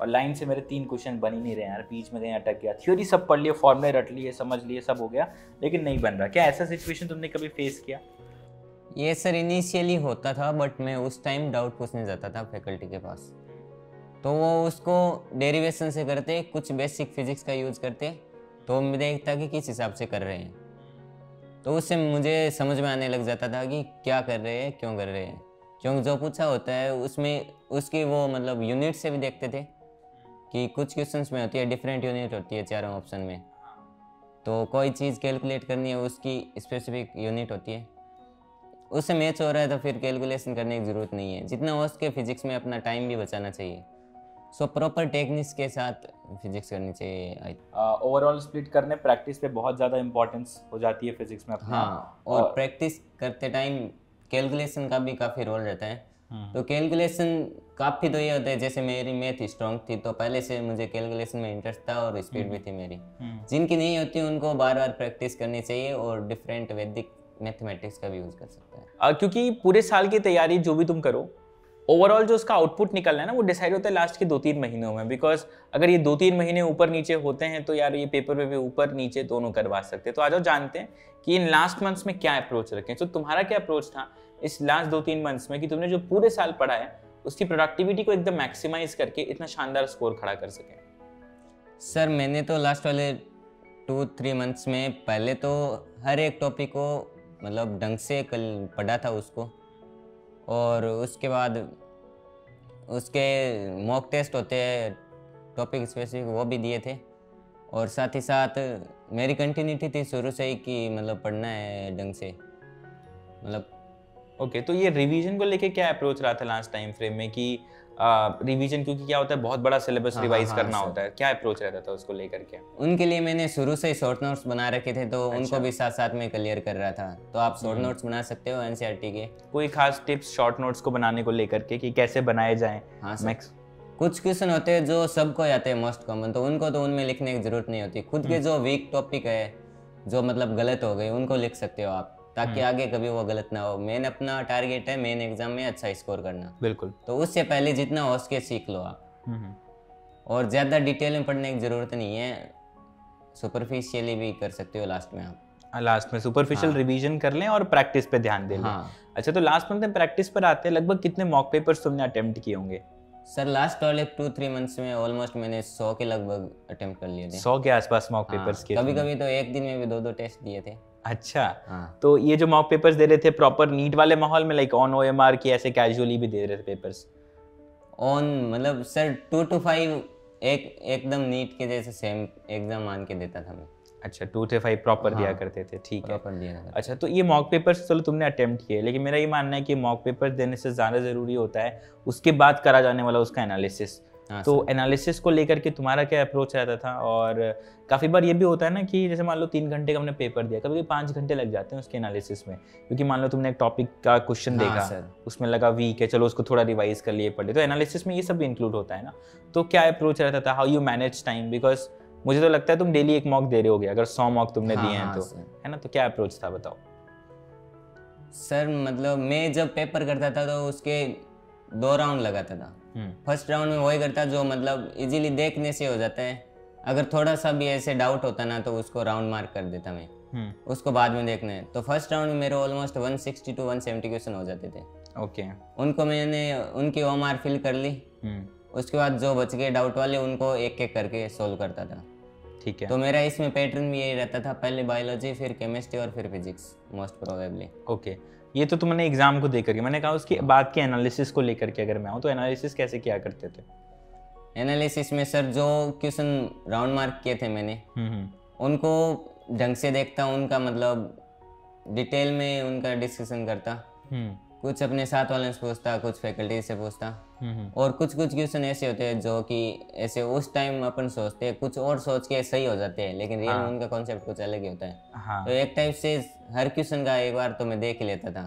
और लाइन से मेरे तीन क्वेश्चन बन ही नहीं रहे यार बीच में कहीं अटक गया थ्योरी सब पढ़ लिए फॉर्मूले रट लिए समझ लिए सब हो गया लेकिन नहीं बन रहा। क्या ऐसा सिचुएशन तुमने कभी फेस किया? ये सर इनिशियली होता था बट मैं उस टाइम डाउट पूछने जाता था फैकल्टी के पास। तो वो उसको डेरिवेशन से करते कुछ बेसिक फिजिक्स का यूज़ करते तो मैं देखता कि किस हिसाब से कर रहे हैं। तो उससे मुझे समझ में आने लग जाता था कि क्या कर रहे हैं, क्यों कर रहे हैं। क्योंकि जो पूछा होता है, उसमें उसकी वो मतलब यूनिट से भी देखते थे कि कुछ क्वेश्चंस में होती है डिफरेंट यूनिट होती है चारों ऑप्शन में। तो कोई चीज़ कैलकुलेट करनी है, उसकी स्पेसिफिक यूनिट होती है। उससे मैच हो रहा है तो फिर कैलकुलेशन करने की ज़रूरत नहीं है। जितना हो सके फिजिक्स में अपना टाइम भी बचाना चाहिए। सो प्रॉपर टेक्निक्स के साथ फिजिक्स करनी चाहिए ओवरऑल स्प्लिट करने प्रैक्टिस पे बहुत ज़्यादा इंपॉर्टेंस हो जाती है फिजिक्स में अपना हाँ और और- प्रैक्टिस करते टाइम कैलकुलेशन का भी काफ़ी रोल रहता है। हम्म, तो कैलकुलेशन काफ़ी तो ये होता है जैसे मेरी मैथ स्ट्रॉन्ग थी तो पहले से मुझे कैलकुलेशन में इंटरेस्ट था और स्पीड भी थी मेरी। हम्म, जिनकी नहीं होती उनको बार बार प्रैक्टिस करनी चाहिए और डिफरेंट वैदिक मैथमेटिक्स का भी यूज़ कर सकते हैं। क्योंकि पूरे साल की तैयारी जो भी तुम करो ओवरऑल जो उसका आउटपुट निकलना है ना, वो डिसाइड होता है लास्ट के दो तीन महीनों में बिकॉज़ अगर ये दो तीन महीने ऊपर नीचे होते हैं तो यार ये पेपर में भी ऊपर नीचे दोनों करवा सकते हैं। तो आ जाओ जानते हैं कि इन लास्ट मंथ्स में क्या अप्रोच रखें तो तुम्हारा क्या अप्रोच था इस लास्ट दो तीन मंथ्स में कि तुमने जो पूरे साल पढ़ा है, उसकी प्रोडक्टिविटी को एकदम मैक्सिमाइज करके इतना शानदार स्कोर खड़ा कर सकें? सर, मैंने तो लास्ट वाले टू थ्री मंथ्स में पहले तो हर एक टॉपिक को मतलब ढंग से कल पढ़ा था उसको। और उसके बाद उसके मॉक टेस्ट होते हैं टॉपिक स्पेसिफिक वो भी दिए थे। और साथ ही साथ मेरी कंटिन्यूटी थी शुरू से ही कि मतलब पढ़ना है ढंग से। मतलब ओके okay, तो ये रिवीजन को लेके क्या अप्रोच रहा था लास्ट टाइम फ्रेम में कि रिवीजन क्योंकि क्या होता है बहुत बड़ा सिलेबस हाँ, रिवाइज हाँ, करना। होता है। क्या अप्रोच रहता था उसको लेकर के? उनके लिए मैंने शुरू से ही शॉर्ट नोट्स बना रखे थे तो अच्छा। उनको भी साथ साथ में क्लियर कर रहा था। तो आप शॉर्ट हम्म। नोट्स बना सकते हो एनसीईआरटी के। कोई खास टिप्स शॉर्ट नोट्स को बनाने को लेकर के कि कैसे बनाए जाए हाँ मैक्स कुछ क्वेश्चन होते हैं जो सबको आते हैं मोस्ट कॉमन तो उनको तो उनमें लिखने की ज़रूरत नहीं होती। खुद के जो वीक टॉपिक है जो मतलब गलत हो गए उनको लिख सकते हो आप। ताकि आगे कभी वो गलत ना हो। मेन अपना टारगेट है मेन एग्ज़ाम में अच्छा स्कोर करना। बिल्कुल। तो उससे पहले जितना हो सके सीख लो आप। और ज़्यादा डिटेल में पढ़ने की ज़रूरत नहीं है। सुपरफिशियली भी कर सकते हो लास्ट में आप। लास्ट में सुपरफिशियल हाँ। रिवीजन कर लें और प्रैक्टिस पे ध्यान दे लें। हाँ। अच्छा तो लास्ट मंथ में प्रैक्टिस पर आते हैं। लगभग कितने मॉक पेपर्स तुमने अटेम्प्ट किए होंगे? सर लास्ट वाले टू थ्री मंथ्स में ऑलमोस्ट मैंने सौ के लगभग अटेम्प्ट कर लिए थे। सौ के आसपास मॉक हाँ, पेपर्स किए कभी कभी तो एक दिन में भी दो दो टेस्ट दिए थे। अच्छा। हाँ। तो ये जो मॉक पेपर्स दे रहे थे प्रॉपर नीट वाले माहौल में लाइक ऑन ओएमआर की ऐसे कैजुअली भी दे रहे थे पेपर्स ऑन मतलब सर टू टू फाइव एक एकदम नीट के जैसे सेम एग्ज़ाम मान के देता था मैं। अच्छा टू से फाइव प्रॉपर दिया हाँ। करते थे ठीक है। दिया था। अच्छा तो ये मॉक पेपर्स चलो तुमने अटेम्प्ट किए लेकिन मेरा ये मानना है कि मॉक पेपर देने से ज़्यादा ज़रूरी होता है उसके बाद करा जाने वाला उसका एनालिसिस तो एनालिसिस को लेकर के तुम्हारा क्या अप्रोच रहता था? और काफ़ी बार ये भी होता है ना कि जैसे मान लो तीन घंटे का हमने पेपर दिया कभी कभी पाँच घंटे लग जाते हैं उसके एनालिसिस में। क्योंकि मान लो तुमने एक टॉपिक का क्वेश्चन हाँ, देखा सर। उसमें लगा वीक है चलो उसको थोड़ा रिवाइज कर लिए पढ़े तो एनालिसिस में ये सब इंक्लूड होता है ना। तो क्या अप्रोच रहता था? How you manage time because मुझे तो लगता है तुम डेली एक मॉक दे रहे होगे अगर सौ मॉक तुमने हाँ, दिए हैं हाँ, तो। है ना? तो क्या अप्रोच था बताओ? सर मतलब मैं जब पेपर करता था तो उसके दो राउंड लगाता था। फ़र्स्ट राउंड में वही करता जो मतलब इजीली देखने से हो जाता है। अगर थोड़ा सा भी ऐसे डाउट होता ना तो उसको राउंड मार्क कर देता मैं। हम्म। उसको बाद में देखना है। तो फ़र्स्ट राउंड में मेरे ऑलमोस्ट 160 टू 170 क्वेश्चन हो जाते थे। ओके। उनको मैंने उनकी ओ आर फिल कर ली। हम्म। उसके बाद जो बच गए डाउट वाले उनको एक एक करके सोल्व करता था। ठीक है। तो मेरा इसमें पैटर्न भी यही रहता था। पहले बायोलॉजी फिर केमिस्ट्री और फिर फिजिक्स मोस्ट प्रोबेबली ओके। ये तो तुमने एग्ज़ाम को देख करके मैंने कहा उसकी बात के एनालिसिस को लेकर के अगर मैं आऊँ तो एनालिसिस कैसे किया करते थे? एनालिसिस में सर जो क्वेश्चन राउंड मार्क किए थे मैंने हम्म हम्म। उनको ढंग से देखता उनका मतलब डिटेल में उनका डिस्कशन करता। हम्म। कुछ अपने साथ वाले से पूछता कुछ फैकल्टी से पूछता। और कुछ कुछ क्वेश्चन ऐसे होते हैं जो कि ऐसे उस टाइम अपन सोचते हैं कुछ और सोच के सही हो जाते हैं लेकिन रियल में उनका कॉन्सेप्ट कुछ अलग ही होता है। हाँ। तो एक टाइप से हर क्वेश्चन का एक बार तो मैं देख लेता था।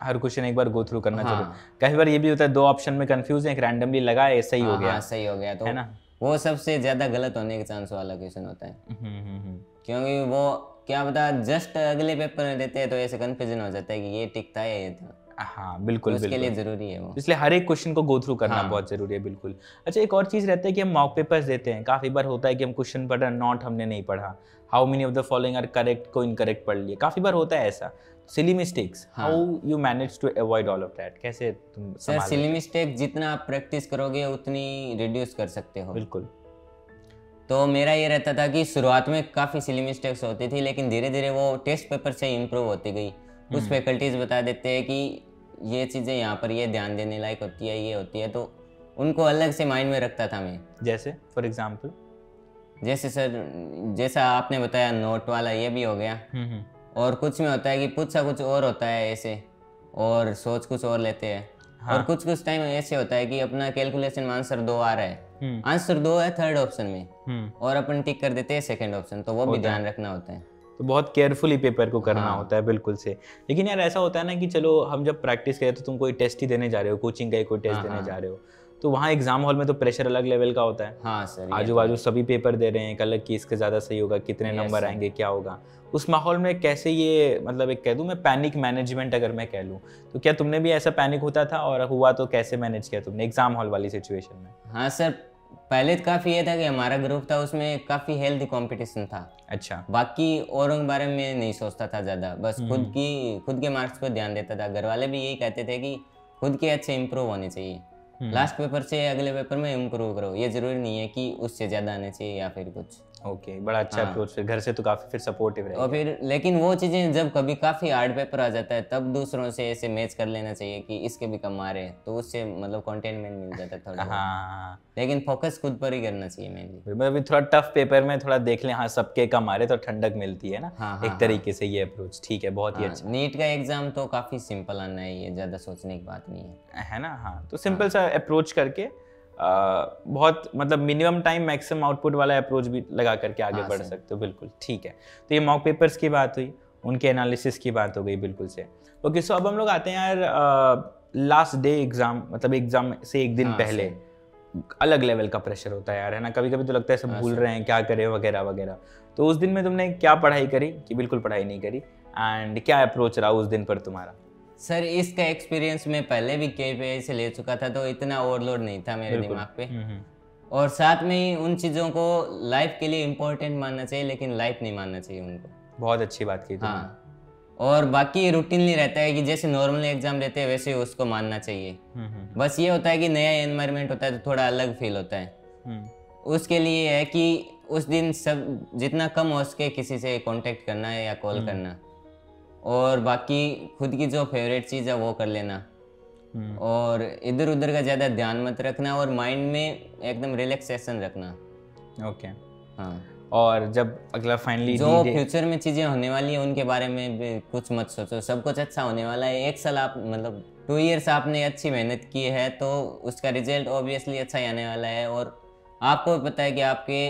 हर क्वेश्चन एक बार गो थ्रू करना हाँ। चाहिए कई बार ये भी होता है दो ऑप्शन में कंफ्यूज है एक रैंडमली लगा है सही हो हाँ, गया। हाँ, सही हो गया। तो है ना? वो सबसे ज़्यादा गलत होने के चांस वाला क्वेश्चन होता है। क्योंकि वो क्या बता जस्ट अगले पेपर में देते हैं तो ऐसे कंफ्यूजन हो जाता है कि ये टिकता है ये था। हाँ तो बिल्कुल उसके लिए ज़रूरी है वो। इसलिए हर एक क्वेश्चन को गो थ्रू करना हाँ। बहुत ज़रूरी है बिल्कुल। अच्छा एक और चीज़ रहता है कि हम मॉक पेपर्स देते हैं। काफ़ी बार होता है कि हम क्वेश्चन पढ़ नॉट हमने नहीं पढ़ा। How many of the following are correct को इनकरेक्ट पढ़ लिए? काफ़ी बार होता है ऐसा। Silly mistakes. How you manage to avoid all of that कैसे तुम सर सिली मिस्टेक जितना आप प्रैक्टिस करोगे उतनी रिड्यूस कर सकते हो। बिल्कुल। तो मेरा ये रहता था कि शुरुआत में काफ़ी सिली मिस्टेक्स होती थी लेकिन धीरे धीरे वो टेस्ट पेपर से इम्प्रूव होती गई। कुछ फैकल्टीज बता देते हैं कि ये चीज़ें यहाँ पर ये ध्यान देने लायक होती है ये होती है तो उनको अलग से माइंड में रखता था मैं। जैसे फॉर एग्ज़ाम्पल जैसे सर जैसा आपने बताया नोट वाला ये भी हो गया। और कुछ में होता है कि पूछा कुछ और होता है ऐसे और सोच कुछ और लेते हैं। हाँ। और कुछ कुछ टाइम ऐसे होता है कि अपना कैलकुलेशन में आंसर दो आ रहा है। हम्म। आंसर दो है थर्ड ऑप्शन में। हम्म। और अपन टिक कर देते हैं सेकंड ऑप्शन तो वो भी ध्यान रखना होता है। तो बहुत केयरफुली पेपर को करना हाँ। होता है बिल्कुल से। लेकिन यार ऐसा होता है ना कि चलो हम जब प्रैक्टिस करें तो तुम कोई टेस्ट ही देने जा रहे हो कोचिंग का ही कोई टेस्ट हाँ, देने हाँ। जा रहे हो। तो वहाँ एग्ज़ाम हॉल में तो प्रेशर अलग लेवल का होता है। हाँ सर आजू तो बाजू सभी पेपर दे रहे हैं एक अलग की इसका ज़्यादा सही होगा कितने नंबर आएँगे क्या होगा। उस माहौल में कैसे ये मतलब एक कह दूँ मैं पैनिक मैनेजमेंट अगर मैं कह लूँ तो क्या तुमने भी ऐसा पैनिक होता था और हुआ तो कैसे मैनेज किया तुमने एग्ज़ाम हॉल वाली सिचुएशन में? हाँ सर पहले तो काफ़ी ये था कि हमारा ग्रुप था उसमें काफ़ी हेल्थी कंपटीशन था अच्छा बाकी औरों के बारे में नहीं सोचता था ज़्यादा बस हम्म। खुद की खुद के मार्क्स पर ध्यान देता था घर वाले भी यही कहते थे कि खुद के अच्छे इम्प्रूव होने चाहिए। लास्ट पेपर से अगले पेपर में इम्प्रूव करो। ये ज़रूरी नहीं है कि उससे ज़्यादा आने चाहिए या फिर कुछ। ओके okay, बड़ा अच्छा हाँ। अप्रोच फिर घर से तो काफ़ी फिर सपोर्टिव और फिर लेकिन वो चीज़ें जब कभी काफ़ी हार्ड पेपर आ जाता है तब दूसरों से ऐसे मैच कर लेना चाहिए कि इसके भी कम आ रहे हैं। तो उससे मतलब कंटेनमेंट मिल जाता है थोड़ा हाँ। लेकिन फोकस खुद पर ही करना चाहिए मेनली मतलब थोड़ा टफ पेपर में थोड़ा देख लें हाँ सबके कम आ रहे तो ठंडक मिलती है ना? हाँ, हाँ, एक तरीके से ये अप्रोच ठीक है बहुत ही अच्छा। नीट का एग्ज़ाम तो काफ़ी सिंपल आना है ये ज़्यादा सोचने की बात नहीं है। है ना? हाँ तो सिंपल सा अप्रोच करके आ, बहुत मतलब मिनिमम टाइम मैक्सिमम आउटपुट वाला अप्रोच भी लगा करके आगे हाँ, बढ़ सकते हो बिल्कुल ठीक है। तो ये मॉक पेपर्स की बात हुई उनके एनालिसिस की बात हो गई बिल्कुल से। ओके सो अब हम लोग आते हैं यार लास्ट डे एग्ज़ाम मतलब एग्ज़ाम से एक दिन हाँ, पहले। अलग लेवल का प्रेशर होता है यार है ना? कभी कभी तो लगता है सब हाँ, भूल रहे हैं क्या करें वगैरह वगैरह। तो उस दिन में तुमने क्या पढ़ाई करी? कि बिल्कुल पढ़ाई नहीं करी। एंड क्या अप्रोच रहा उस दिन पर तुम्हारा? सर इसका एक्सपीरियंस मैं पहले भी के से ले चुका था तो इतना ओवरलोड नहीं था मेरे दिमाग पे। हम्म, हम्म, और साथ में ही उन चीज़ों को लाइफ के लिए इम्पोर्टेंट मानना चाहिए लेकिन लाइफ नहीं मानना चाहिए उनको। बहुत अच्छी बात की हाँ। और बाकी रूटीनली रहता है कि जैसे नॉर्मल एग्ज़ाम लेते हैं वैसे उसको मानना चाहिए। हम्म, बस ये होता है कि नया एनवायरनमेंट होता है तो थोड़ा अलग फील होता है। उसके लिए है कि उस दिन सब जितना कम हो सके किसी से कांटेक्ट करना है या कॉल करना। और बाकी खुद की जो फेवरेट चीज़ है वो कर लेना। हम्म, और इधर उधर का ज़्यादा ध्यान मत रखना और माइंड में एकदम रिलैक्सेशन रखना। ओके हाँ। और जब अगला फाइनली जो फ्यूचर में चीज़ें होने वाली है उनके बारे में भी कुछ मत सोचो। सब कुछ अच्छा होने वाला है। एक साल आप मतलब टू इयर्स आपने अच्छी मेहनत की है तो उसका रिज़ल्ट ऑब्वियसली अच्छा ही आने वाला है। और आपको पता है कि आपके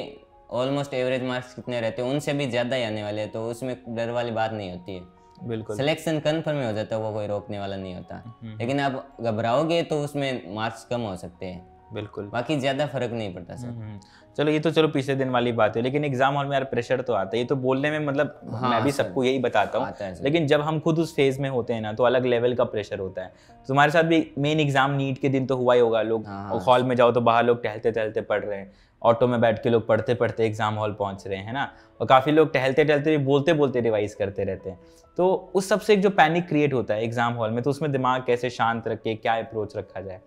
ऑलमोस्ट एवरेज मार्क्स कितने रहते हैं उनसे भी ज़्यादा ही आने वाले हैं तो उसमें डर वाली बात नहीं होती है। बिल्कुल। सिलेक्शन कन्फर्म हो जाता है वो कोई रोकने वाला नहीं होता। लेकिन आप घबराओगे तो उसमें मार्क्स कम हो सकते हैं। बिल्कुल। बाकी ज़्यादा फ़र्क नहीं पड़ता सर हम्म, चलो ये तो चलो पिछले दिन वाली बात है लेकिन एग्ज़ाम हॉल में यार प्रेशर तो आता है ये तो बोलने में मतलब हाँ, मैं भी सबको यही बताता हूँ। लेकिन जब हम खुद उस फ़ेज़ में होते हैं ना तो अलग लेवल का प्रेशर होता है। तुम्हारे साथ भी मेन एग्ज़ाम नीट के दिन तो हुआ ही होगा लोग हाँ, हाँ। हॉल में जाओ तो बाहर लोग टहलते टहलते पढ़ रहे हैं ऑटो में बैठ के लोग पढ़ते पढ़ते एग्ज़ाम हॉल पहुँच रहे हैं ना? और काफ़ी लोग टहलते टहलते भी बोलते बोलते रिवाइज करते रहते हैं। तो उस सबसे एक जो पैनिक क्रिएट होता है एग्ज़ाम हॉल में तो उसमें दिमाग कैसे शांत रखे क्या अप्रोच रखा जाए?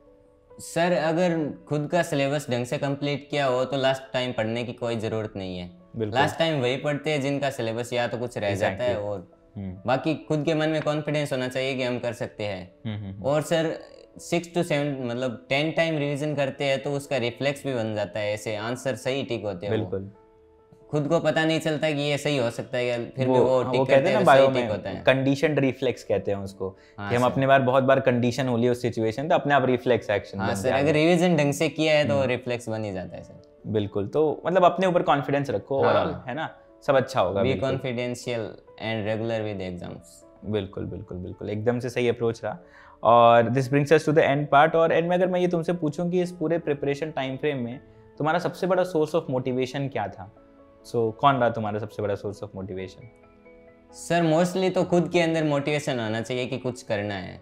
सर अगर खुद का सिलेबस ढंग से कंप्लीट किया हो तो लास्ट टाइम पढ़ने की कोई ज़रूरत नहीं है। लास्ट टाइम वही पढ़ते हैं जिनका सिलेबस या तो कुछ रह exactly. जाता है और हम्म। बाकी खुद के मन में कॉन्फिडेंस होना चाहिए कि हम कर सकते हैं। हम्म हम्म और सर सिक्स टू सेवन मतलब टेन टाइम रिविजन करते हैं तो उसका रिफ्लेक्स भी बन जाता है ऐसे आंसर सही ठीक होते हैं। बिल्कुल। खुद को पता नहीं चलता कि ये सही हो सकता है या फिर वो, भी वो वो हाँ, टिक वो कहते हैं हैं ना तो बायो होता में है कंडीशन रिफ्लेक्स कहते हैं उसको हाँ कि हम अपने बार बहुत बार कंडीशन हो ली उस सिचुएशन तो अपने आप रिफ्लेक्स एक्शन हाँ सर अगर रिवीजन ढंग से किया है तो रिफ्लेक्स बन ही जाता है सर। बिल्कुल तो मतलब अपने ऊपर कॉन्फिडेंस रखो हाँ। ओवरऑल है ना? सब अच्छा होगा be confidential and regular with exams बिल्कुल बिल्कुल बिल्कुल एकदम से सही अप्रोच रहा। और this brings us to the end part और एंड में अगर मैं ये तुमसे पूछूँ कि इस पूरे प्रिपरेशन टाइम फ्रेम में तुम्हारा सबसे बड़ा सोर्स ऑफ़ मोटिवेशन क्या था? सो so, कौन रहा तुम्हारा सबसे बड़ा source of motivation sir mostly तो खुद के अंदर मोटिवेशन आना चाहिए कि कुछ करना है।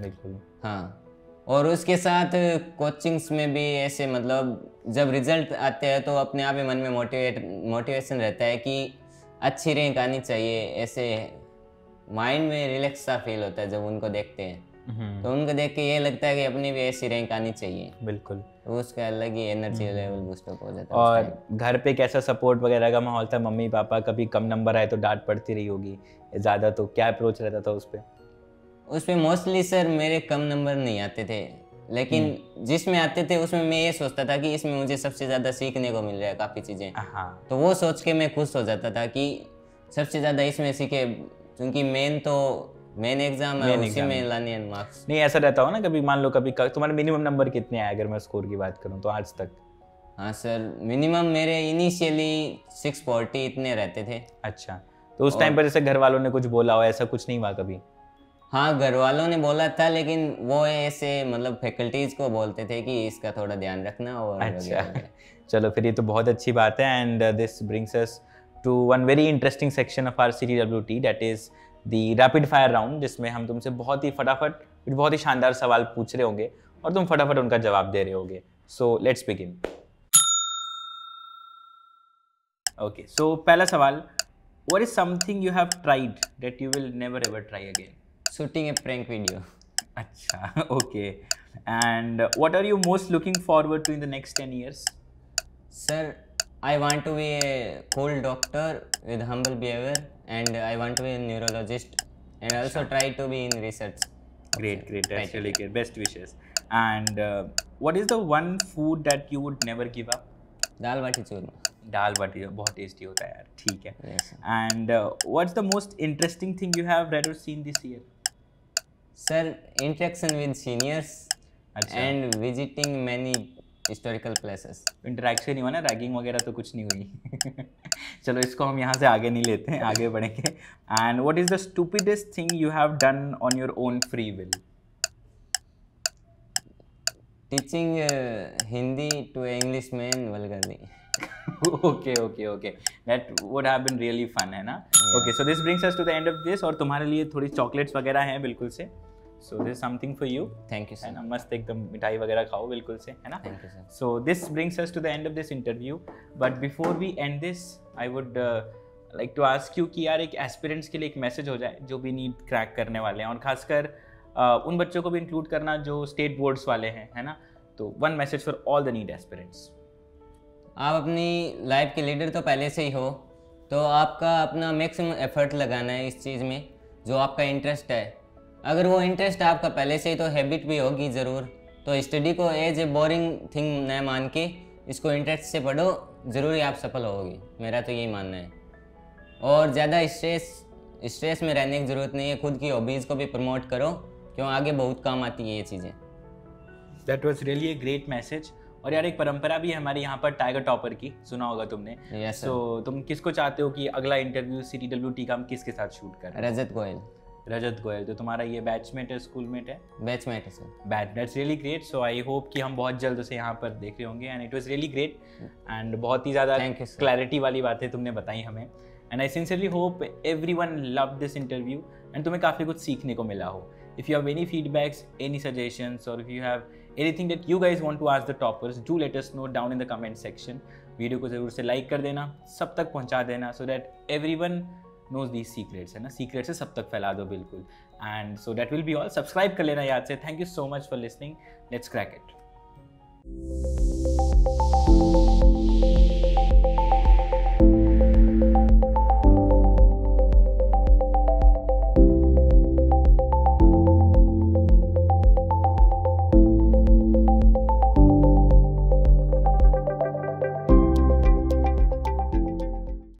बिल्कुल हाँ। और उसके साथ कोचिंग्स में भी ऐसे मतलब जब रिज़ल्ट आते हैं तो अपने आप ही मन में मोटिवेट मोटिवेशन रहता है कि अच्छी रैंक आनी चाहिए। ऐसे माइंड में रिलैक्स सा फील होता है जब उनको देखते हैं। तो उनको देख के ये लगता है कि अपनी भी ऐसी रैंक आनी चाहिए। बिल्कुल। तो उसका अलग ही एनर्जी लेवल बूस्टअप हो जाता है और घर पे कैसा सपोर्ट वगैरह का माहौल था मम्मी पापा कभी कम नंबर आए तो डांट पड़ती रही होगी ज़्यादा तो क्या अप्रोच रहता था उस पर उस पे मोस्टली सर मेरे कम नंबर नहीं आते थे लेकिन जिसमें आते थे उसमें मैं ये सोचता था कि इसमें मुझे सबसे ज़्यादा सीखने को मिल रहा है काफ़ी चीज़ें। हाँ। तो वो सोच के मैं खुश हो जाता था कि सबसे ज़्यादा इसमें सीखे क्योंकि मेन तो मेन एग्ज़ाम है उसी में है। मार्क्स नहीं ऐसा रहता हो ना कभी मान लो कभी तुम्हारे मिनिमम नंबर कितने आए अगर मैं स्कोर की बात करूँ तो आज तक? हाँ सर मिनिमम मेरे इनिशियली सिक्स फोर्टी इतने रहते थे। अच्छा तो उस टाइम पर जैसे घर वालों ने कुछ बोला हो ऐसा कुछ नहीं हुआ कभी? हाँ घर वालों ने बोला था लेकिन वो ऐसे मतलब फैकल्टीज को बोलते थे कि इसका थोड़ा ध्यान रखना और अच्छा। चलो फिर ये तो बहुत अच्छी बात है and this brings us to one very interesting section of R C T W T that is the rapid fire round जिसमें हम तुमसे बहुत ही फटाफट कुछ बहुत ही शानदार सवाल पूछ रहे होंगे और तुम फटाफट उनका जवाब दे रहे होगे। So let's begin okay so पहला सवाल what is something you have tried that you will never ever try again shooting a prank video अच्छा okay and what are you most looking forward to in the next ten years sir I want to be a cold doctor with humble behaviour and I want to be a neurologist and also try to be in research. Great, great. That's Right. really great. Best wishes. And uh, what is the one food that you would never give up? दाल बाटी चूरमा दाल बाटी बहुत tasty होता है यार ठीक है Yes, sir. And what's the most interesting thing you have read or seen this year Sir, interaction with seniors अच्छा and visiting historical places interaction नहीं हुआ ना रैगिंग वगैरह तो कुछ नहीं हुई। चलो इसको हम यहाँ से आगे नहीं लेते हैं आगे बढ़ेंगे। And what is the stupidest thing you have done on your own free will teaching Hindi to English में vulgarly okay okay okay that would have been really fun है ना? Okay so this brings us to the end of this और तुम्हारे लिए थोड़ी chocolates वगैरह हैं बिल्कुल से। So this is for you thank you. ना? मस्त एकदम मिठाई वगैरह खाओ बिल्कुल से है ना? Thank you sir so this brings us to the end of this interview but before we end this I would like to ask you कि यार एक एस्पिरेंट्स के लिए एक मैसेज हो जाए जो भी नीट क्रैक करने वाले हैं। और खासकर uh, उन बच्चों को भी इंक्लूड करना जो स्टेट बोर्ड्स वाले हैं है ना? तो one message for all the NEET aspirants आप अपनी लाइफ के लीडर तो पहले से ही हो तो आपका अपना मैक्सिमम एफर्ट लगाना है इस चीज़ में जो आपका इंटरेस्ट है। अगर वो इंटरेस्ट आपका पहले से ही तो हैबिट भी होगी ज़रूर। तो स्टडी को एज ए बोरिंग थिंग न मान के इसको इंटरेस्ट से पढ़ो ज़रूरी आप सफल होगी। मेरा तो यही मानना है। और ज़्यादा स्ट्रेस स्ट्रेस में रहने की ज़रूरत नहीं है। खुद की हॉबीज़ को भी प्रमोट करो क्यों? आगे बहुत काम आती है ये चीज़ें। That was really a great message और यार एक परंपरा भी है हमारे यहाँ पर टाइगर टॉपर की। सुना होगा तुमने। यस सो तुम किसको चाहते हो कि अगला interview C T W T का हम किसके साथ शूट करें? रजत गोयल। रजत गोयल तो तुम्हारा ये बैचमेट है स्कूलमेट है? बैचमेट है sir batch that's really great so I hope कि हम बहुत जल्द उसे यहाँ पर देख रहे होंगे and it was really great and बहुत ही ज़्यादा. क्लैरिटी वाली बातें तुमने बताई हमें. And I sincerely hope every one love this interview and तुम्हें काफ़ी कुछ सीखने को मिला हो. If you have any feedbacks any suggestions और if you have anything that you guys want to ask the toppers do let us know down in the comment section. Video को ज़रूर से लाइक कर देना सब तक पहुँचा देना so that every one knows these secrets है ना? सीक्रेट से सब तक फैला दो बिल्कुल। And so that will be all subscribe कर लेना याद से। Thank you so much for listening let's crack it